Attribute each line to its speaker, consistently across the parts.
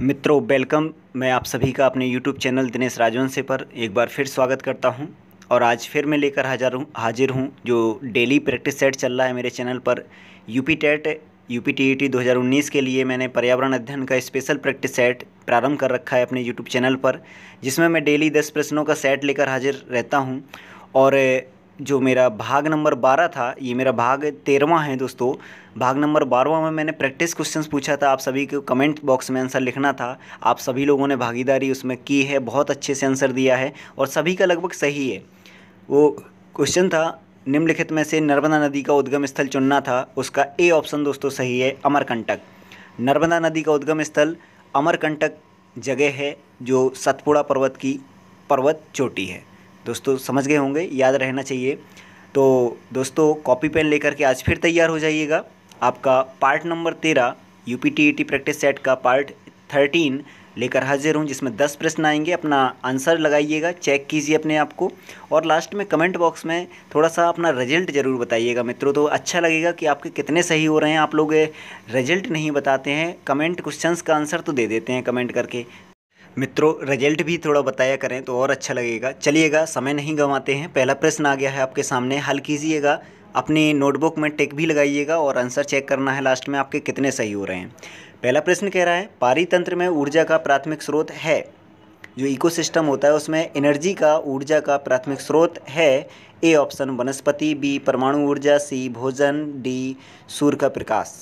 Speaker 1: मित्रों वेलकम मैं आप सभी का अपने यूट्यूब चैनल दिनेश राजवंशी पर एक बार फिर स्वागत करता हूँ। और आज फिर मैं लेकर हाजिर हूँ हाजिर हूँ जो डेली प्रैक्टिस सेट चल रहा है मेरे चैनल पर। UP TET UP T E दो के लिए मैंने पर्यावरण अध्ययन का स्पेशल प्रैक्टिस सेट प्रारंभ कर रखा है अपने यूट्यूब चैनल पर, जिसमें मैं डेली दस प्रश्नों का सेट लेकर हाजिर रहता हूँ। और जो मेरा भाग नंबर बारह था, ये मेरा भाग तेरहवा है दोस्तों। भाग नंबर बारहवा में मैंने प्रैक्टिस क्वेश्चंस पूछा था। आप सभी को कमेंट बॉक्स में आंसर लिखना था। आप सभी लोगों ने भागीदारी उसमें की है, बहुत अच्छे से आंसर दिया है और सभी का लगभग सही है। वो क्वेश्चन था, निम्नलिखित में से नर्मदा नदी का उद्गम स्थल चुनना था। उसका ए ऑप्शन दोस्तों सही है, अमरकंटक। नर्मदा नदी का उद्गम स्थल, अमरकंटक जगह है जो सतपुड़ा पर्वत की, पर्वत चोटी है। दोस्तों, समझ गए होंगे, याद रहना चाहिए। तो दोस्तों कॉपी पेन लेकर के आज फिर तैयार हो जाइएगा। आपका पार्ट नंबर तेरह यू पी प्रैक्टिस सेट का पार्ट थर्टीन लेकर हाजिर हूँ, जिसमें दस प्रश्न आएँगे। अपना आंसर लगाइएगा चेक कीजिए अपने आप को। और लास्ट में कमेंट बॉक्स में थोड़ा सा अपना रिज़ल्ट ज़रूर बताइएगा। मित्रों तो अच्छा लगेगा कि आपके कितने सही हो रहे हैं। आप लोग रिज़ल्ट नहीं बताते हैं। कमेंट क्वेश्चंस का आंसर तो दे देते हैं कमेंट करके। मित्रों रिज़ल्ट भी थोड़ा बताया करें तो और अच्छा लगेगा। चलिएगा, समय नहीं गंवाते हैं। पहला प्रश्न आ गया है आपके सामने। हल कीजिएगा। अपनी नोटबुक में टेक भी लगाइएगा और आंसर चेक करना है लास्ट में आपके कितने सही हो रहे हैं। पहला प्रश्न कह रहा है, पारितंत्र में ऊर्जा का प्राथमिक स्रोत है। जो इकोसिस्टम होता है, उसमें एनर्जी का, ऊर्जा का प्राथमिक स्रोत है। ए ऑप्शन वनस्पति बी परमाणु ऊर्जा सी भोजन डी सूर्य का प्रकाश।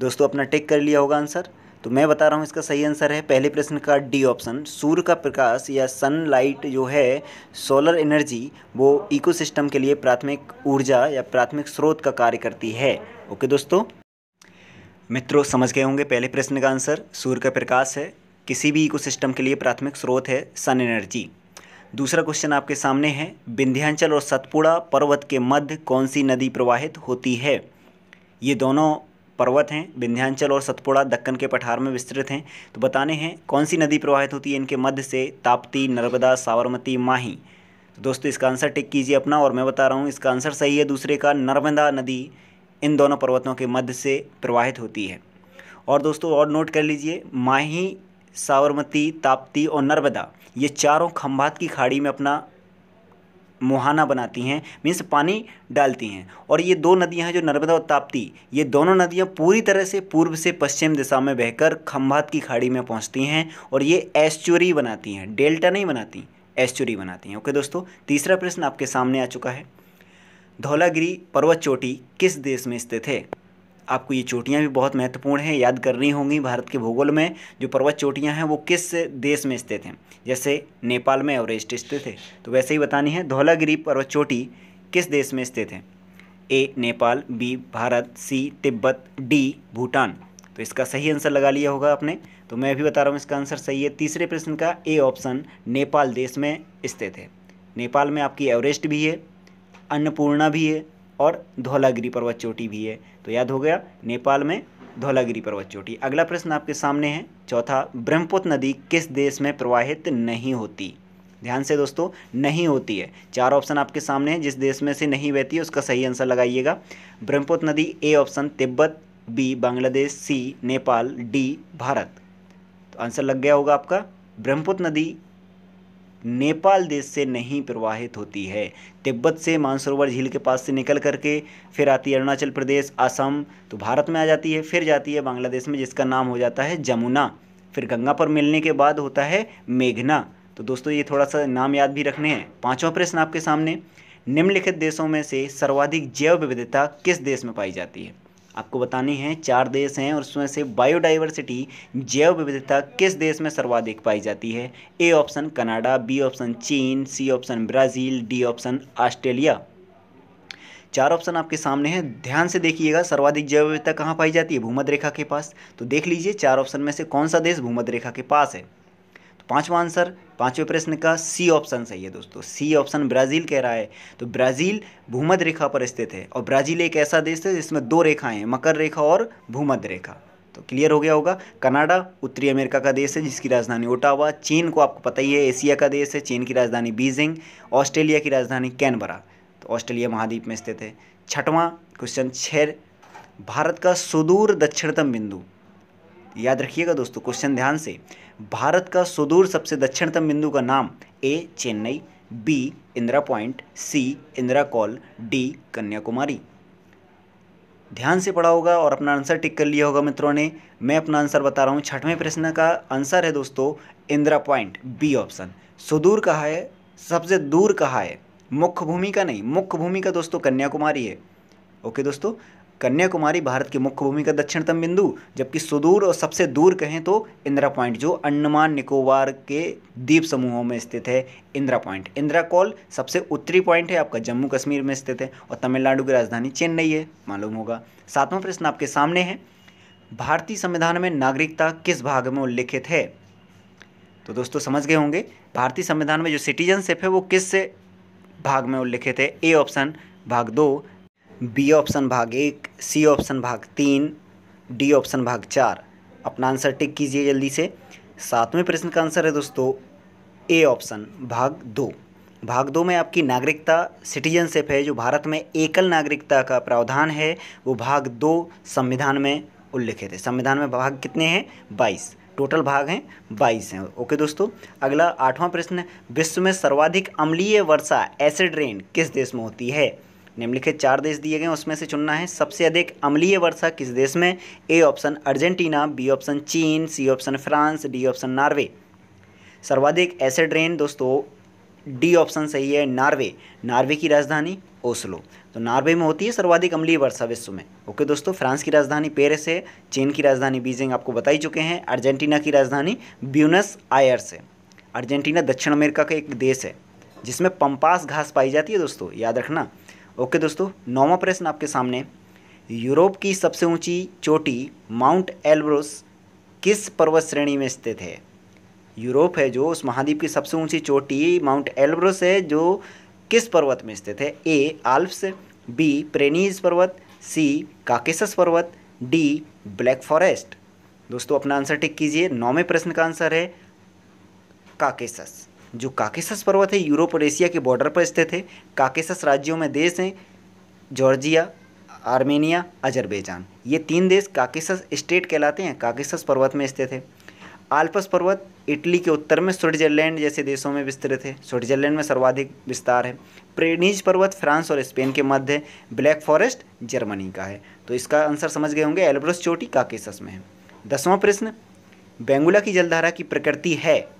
Speaker 1: दोस्तों, अपना टिक कर लिया होगा आंसर तो मैं बता रहा हूँ इसका सही आंसर है पहले प्रश्न का डी ऑप्शन। सूर्य का प्रकाश या सनलाइट जो है सोलर एनर्जी वो इकोसिस्टम के लिए प्राथमिक ऊर्जा या प्राथमिक स्रोत का कार्य करती है। ओके दोस्तों? मित्रों, समझ गए होंगे पहले प्रश्न का आंसर। सूर्य का प्रकाश है, किसी भी इकोसिस्टम के लिए प्राथमिक स्रोत है सन एनर्जी दूसरा क्वेश्चन आपके सामने है, विंध्यांचल और सतपुड़ा पर्वत के मध्य कौन सी नदी प्रवाहित होती है? ये दोनों पर्वत हैं, विंध्याचल और सतपुड़ा दक्कन के पठार में विस्तृत हैं। तो बताने हैं कौन सी नदी प्रवाहित होती है? इनके मध्य से ताप्ती, नर्मदा, साबरमती, माही। तो दोस्तों, इसका आंसर टिक कीजिए अपना और मैं बता रहा हूँ, इसका आंसर सही है दूसरे का, नर्मदा नदी इन दोनों पर्वतों के मध्य से प्रवाहित होती है। और दोस्तों, और नोट कर लीजिए, माही, साबरमती, ताप्ती और नर्मदा, ये चारों खंभात की खाड़ी में अपना मुहाना बनाती हैं मीन्स पानी डालती हैं। और ये दो नदियाँ हैं जो नर्मदा और ताप्ती, ये दोनों नदियाँ पूरी तरह से पूर्व से पश्चिम दिशा में बहकर खम्भात की खाड़ी में पहुँचती हैं और ये एस्चुरी बनाती हैं, डेल्टा नहीं बनाती, एस्चुरी बनाती हैं। ओके दोस्तों, तीसरा प्रश्न आपके सामने आ चुका है। धौलागिरी पर्वत चोटी किस देश में स्थित है? आपको ये चोटियाँ भी बहुत महत्वपूर्ण हैं, याद करनी होंगी भारत के भूगोल में, जो पर्वत चोटियाँ हैं, वो किस देश में स्थित हैं? जैसे नेपाल में एवरेस्ट स्थित है तो वैसे ही बतानी है, धौलागिरी पर्वत चोटी किस देश में स्थित है? A, Nepal, B, Bharat, C, Tibet, D, Bhutan. तो इसका सही आंसर लगा लिया होगा आपने। तो मैं भी बता रहा हूँ, इसका आंसर सही है। तीसरे प्रश्न का ए ऑप्शन, नेपाल देश में स्थित है। नेपाल में आपकी एवरेस्ट भी है, अन्नपूर्णा भी है और धौलागिरी पर्वत चोटी भी है। तो याद हो गया, नेपाल में धौलागिरी पर्वत चोटी। अगला प्रश्न आपके सामने है। चौथा, ब्रह्मपुत्र नदी किस देश में प्रवाहित नहीं होती? ध्यान से दोस्तों, नहीं होती है। चार ऑप्शन आपके सामने हैं, जिस देश में से नहीं बहती है उसका सही आंसर लगाइएगा। ब्रह्मपुत्र नदी A option, Tibet, B Bangladesh, C Nepal, D Bharat. तो आंसर लग गया होगा आपका। ब्रह्मपुत्र नदी नेपाल देश से नहीं प्रवाहित होती है। तिब्बत से मानसरोवर झील के पास से निकल करके फिर आती है अरुणाचल प्रदेश असम तो भारत में आ जाती है, फिर जाती है बांग्लादेश में, जिसका नाम हो जाता है जमुना। फिर गंगा पर मिलने के बाद होता है मेघना। तो दोस्तों, ये थोड़ा सा नाम याद भी रखने हैं। पाँचवा प्रश्न आपके सामने। निम्नलिखित देशों में से सर्वाधिक जैव विविधता किस देश में पाई जाती है? आपको बतानी है, चार देश हैं और उसमें से बायोडाइवर्सिटी, जैव विविधता किस देश में सर्वाधिक पाई जाती है? A option Canada, B option चीन, C option Brazil, D option Australia. चार ऑप्शन आपके सामने हैं। ध्यान से देखिएगा, सर्वाधिक जैव विविधता कहाँ पाई जाती है? भूमध्य रेखा के पास। तो देख लीजिए, चार ऑप्शन में से कौन सा देश भूमध्य रेखा के पास है? पांचवा आंसर, पाँचवें प्रश्न का सी ऑप्शन सही है दोस्तों। सी ऑप्शन ब्राज़ील कह रहा है। तो ब्राज़ील भूमध्य रेखा पर स्थित है और ब्राज़ील एक ऐसा देश है जिसमें दो रेखाएँ हैं, मकर रेखा और भूमध्य रेखा। तो क्लियर हो गया होगा। कनाडा, उत्तरी अमेरिका का देश है जिसकी राजधानी ओटावा, चीन को आपको पता ही है, एशिया का देश है, चीन की राजधानी बीजिंग, ऑस्ट्रेलिया की राजधानी कैनबरा। तो ऑस्ट्रेलिया महाद्वीप में स्थित है। छठवां क्वेश्चन छः भारत का सुदूर दक्षिणतम बिंदु। याद रखिएगा दोस्तों, क्वेश्चन ध्यान से। भारत का सुदूर सबसे दक्षिणतम बिंदु का नाम A, Chennai, B, Indira point, C, Indira col, D, Kanyakumari. ध्यान से पढ़ा होगा और अपना आंसर टिक कर लिया होगा मित्रों ने। मैं अपना आंसर बता रहा हूँ, छठवें प्रश्न का आंसर है दोस्तों, इंदिरा पॉइंट, बी ऑप्शन। सुदूर कहा है? सबसे दूर कहा है? मुख्य भूमि का नहीं मुख्य भूमि का दोस्तों कन्याकुमारी है। ओके दोस्तों कन्याकुमारी भारत की मुख्य भूमि का दक्षिणतम बिंदु, जबकि सुदूर और सबसे दूर कहें तो इंदिरा पॉइंट, जो अंडमान निकोबार के द्वीप समूहों में स्थित है। इंदिरा पॉइंट, इंदिरा कॉल सबसे उत्तरी पॉइंट है, आपका जम्मू कश्मीर में स्थित है और तमिलनाडु की राजधानी चेन्नई है, मालूम होगा। सातवां प्रश्न आपके सामने है। भारतीय संविधान में नागरिकता किस भाग में उल्लिखित है? तो दोस्तों, समझ गए होंगे, भारतीय संविधान में जो सिटीजनशिप है, वो किस भाग में उल्लिखित है? ए ऑप्शन भाग दो बी ऑप्शन भाग एक, सी ऑप्शन भाग तीन, डी ऑप्शन भाग चार। अपना आंसर टिक कीजिए जल्दी से। सातवें प्रश्न का आंसर है दोस्तों, ए ऑप्शन भाग दो। भाग दो में आपकी नागरिकता, सिटीजनशिप है, जो भारत में एकल नागरिकता का प्रावधान है, वो भाग दो संविधान में उल्लिखित है। संविधान में भाग कितने हैं? बाईस। टोटल भाग हैं? बाईस हैं। ओके दोस्तों, अगला आठवां प्रश्न। विश्व में सर्वाधिक अम्लीय वर्षा, एसिड रेन किस देश में होती है? निम्नलिखित चार देश दिए गए उसमें से चुनना है सबसे अधिक अम्लीय वर्षा किस देश में? A option Argentina, B option चीन, C option France, D option Norway. सर्वाधिक एसिड रेन दोस्तों, डी ऑप्शन सही है नॉर्वे। नॉर्वे की राजधानी ओस्लो। तो नॉर्वे में होती है सर्वाधिक अम्लीय वर्षा विश्व में। ओके दोस्तों, फ्रांस की राजधानी पेरिस है, चीन की राजधानी बीजिंग आपको बता ही चुके हैं, अर्जेंटीना की राजधानी ब्यूनस आयर्स है। अर्जेंटीना दक्षिण अमेरिका का एक देश है, जिसमें पंपास घास पाई जाती है दोस्तों, याद रखना। ओके दोस्तों, नौवा प्रश्न आपके सामने। यूरोप की सबसे ऊँची चोटी माउंट एल्ब्रोस किस पर्वत श्रेणी में स्थित है? यूरोप है जो उस महाद्वीप की सबसे ऊँची चोटी माउंट एल्ब्रोस है, जो किस पर्वत में स्थित है? ए, आल्प्स, बी प्रेनीज पर्वत, सी, काकेसस पर्वत, डी, ब्लैक फॉरेस्ट। दोस्तों, अपना आंसर टिक कीजिए। नौवें प्रश्न का आंसर है काकेसस। जो काकेसस पर्वत है, यूरोप और एशिया के बॉर्डर पर स्थित है। काकेसस राज्यों में देश हैं, जॉर्जिया, आर्मेनिया, अजरबैजान। ये तीन देश काकेसस स्टेट कहलाते हैं, काकेसस पर्वत में स्थित है। आल्पस पर्वत इटली के उत्तर में स्विट्जरलैंड जैसे देशों में विस्तृत है। स्विट्जरलैंड में सर्वाधिक विस्तार है। प्रेनीज पर्वत फ्रांस और स्पेन के मध्य ब्लैक फॉरेस्ट जर्मनी का है। तो इसका आंसर समझ गए होंगे, एल्ब्रस चोटी काकेसस में है। दसवां प्रश्न, बेंगुला की जलधारा की प्रकृति है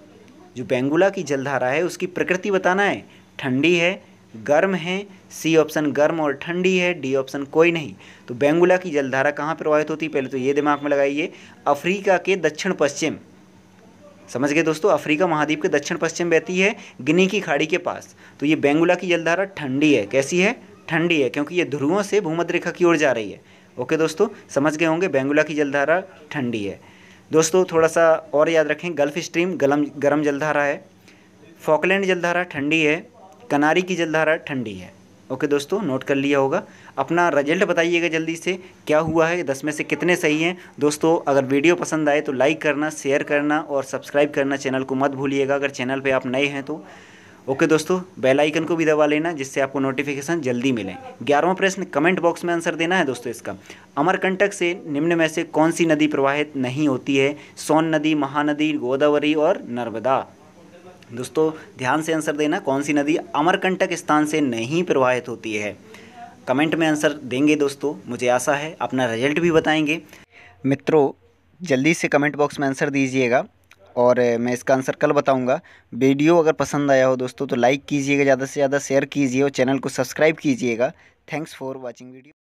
Speaker 1: जो बेंगुला की जलधारा है, उसकी प्रकृति बताना है। ठंडी है, गर्म है सी ऑप्शन गर्म और ठंडी है डी ऑप्शन कोई नहीं। तो बेंगुला की जलधारा कहाँ प्रवाहित होती है? पहले तो ये दिमाग में लगाइए, अफ्रीका के दक्षिण पश्चिम समझ गए दोस्तों? अफ्रीका महाद्वीप के दक्षिण पश्चिम बहती है, गिनी की खाड़ी के पास। तो ये बेंगुला की जलधारा ठंडी है। कैसी है? ठंडी है, क्योंकि ये ध्रुवों से भूमध्य रेखा की ओर जा रही है। ओके दोस्तों, समझ गए होंगे? बेंगुला की जलधारा ठंडी है। दोस्तों थोड़ा सा और याद रखें गल्फ स्ट्रीम गलम, गर्म जलधारा है। फॉकलैंड जलधारा ठंडी है कनारी की जलधारा ठंडी है। ओके दोस्तों नोट कर लिया होगा। अपना रिज़ल्ट बताइएगा जल्दी से, क्या हुआ है, दस में से कितने सही हैं। दोस्तों, अगर वीडियो पसंद आए तो लाइक करना शेयर करना और सब्सक्राइब करना, चैनल को मत भूलिएगा। अगर चैनल पर आप नए हैं तो ओके दोस्तों, बेल आइकन को भी दबा लेना जिससे आपको नोटिफिकेशन जल्दी मिले। ग्यारहवा प्रश्न कमेंट बॉक्स में आंसर देना है दोस्तों इसका। अमरकंटक से निम्न में से कौन सी नदी प्रवाहित नहीं होती है? सोन नदी, महानदी, गोदावरी और नर्मदा। दोस्तों, ध्यान से आंसर देना, कौन सी नदी अमरकंटक स्थान से नहीं प्रवाहित होती है? कमेंट में आंसर देंगे दोस्तों, मुझे आशा है, अपना रिज़ल्ट भी बताएँगे। मित्रों, जल्दी से कमेंट बॉक्स में आंसर दीजिएगा। और मैं इसका आंसर कल बताऊँगा। वीडियो अगर पसंद आया हो दोस्तों तो लाइक कीजिएगा, ज़्यादा से ज़्यादा शेयर कीजिए और चैनल को सब्सक्राइब कीजिएगा। Thanks for watching video.